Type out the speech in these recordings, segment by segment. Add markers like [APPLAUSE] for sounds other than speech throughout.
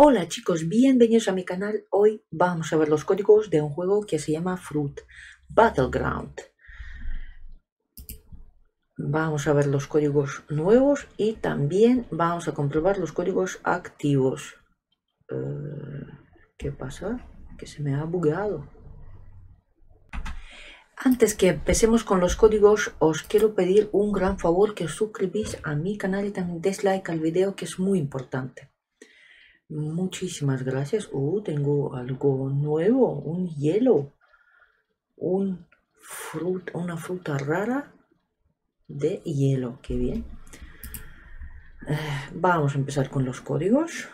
Hola chicos, bienvenidos a mi canal. Hoy vamos a ver los códigos de un juego que se llama Fruit Battleground. Vamos a ver los códigos nuevos y también vamos a comprobar los códigos activos. Eh, ¿Qué pasa? Que se me ha bugueado. Antes que empecemos con los códigos, os quiero pedir un gran favor que os suscribís a mi canal y también des like al video que es muy importante. Muchísimas gracias. Uh, tengo algo nuevo, un hielo, un fruta, una fruta rara de hielo. Qué bien. Eh, vamos a empezar con los códigos.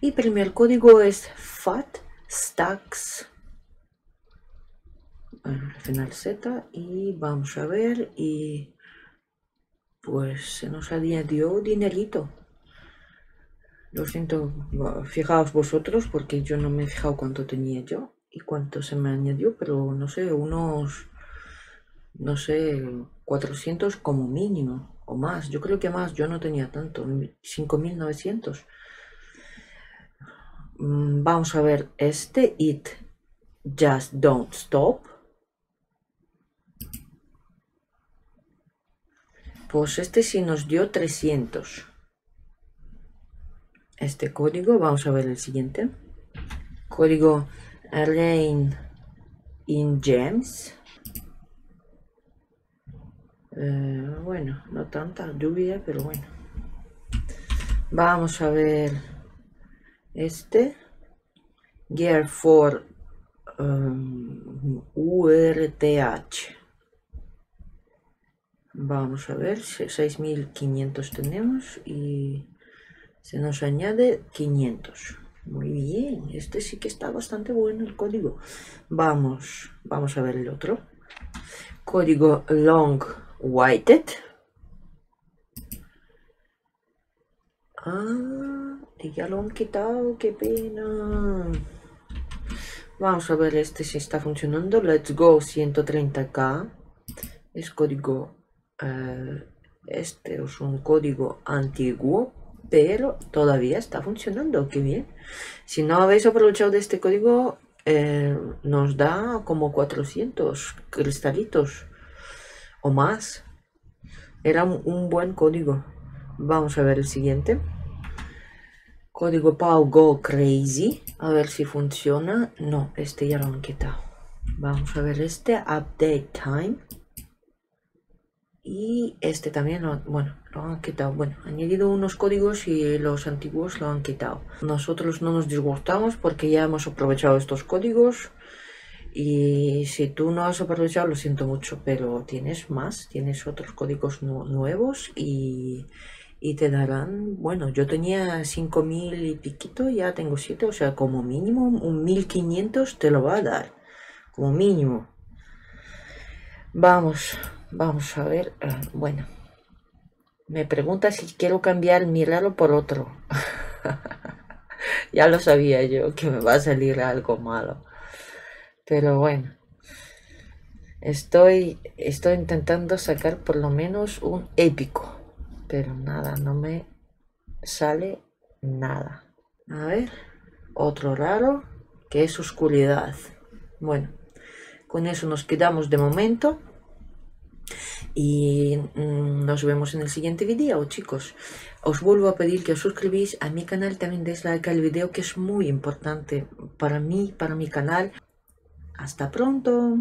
Y primer código es FAT Stacks. Al final Z y vamos a ver y pues se nos añadió dinerito. Lo siento, fijaos vosotros porque yo no me he fijado cuánto tenía yo y cuánto se me añadió, pero no sé, unos, no sé, 400 como mínimo o más. Yo creo que más, yo no tenía tanto, 5900. Mm, vamos a ver este, It Just Don't Stop. Pues este sí nos dio 300 este código. Vamos a ver el siguiente. Código Rain in Gems. Eh, bueno, no tanta lluvia, pero bueno. Vamos a ver este. Gear for um, URTH. Vamos a ver, 6500 tenemos y se nos añade 500. Muy bien, este sí que está bastante bueno el código. Vamos, vamos a ver el otro. Código long whited. Ah, ya lo han quitado, qué pena. Vamos a ver este si está funcionando. Let's go 130k. Es código... Eh, este es un código antiguo pero todavía está funcionando, qué bien. Si no habéis aprovechado de este código, eh, nos da como 400 cristalitos o más. Era un, buen código. Vamos a ver el siguiente. Código Pau Go Crazy. A ver si funciona. No, este ya lo han quitado. Vamos a ver este. Update Time. Y este también, bueno, lo han quitado. Bueno, han añadido unos códigos y los antiguos lo han quitado. Nosotros no nos disgustamos porque ya hemos aprovechado estos códigos. Y si tú no has aprovechado, lo siento mucho, pero tienes más, tienes otros códigos nuevos y, y, te darán, bueno, yo tenía 5000 y piquito, ya tengo 7, o sea, como mínimo un 1500 te lo va a dar, como mínimo. Vamos, Vamos a ver, ah, bueno. Me pregunta si quiero cambiar mi raro por otro. [LAUGHS] ya lo sabía yo que me va a salir algo malo. Pero bueno. Estoy, estoy intentando sacar por lo menos un épico. Pero nada, no me sale nada. A ver, otro raro que es oscuridad. Bueno, con eso nos quedamos de momento. Y mm, nos vemos en el siguiente video, chicos. Os vuelvo a pedir que os suscribís a mi canal, también des like al video, que es muy importante para mí, para mi canal. Hasta pronto.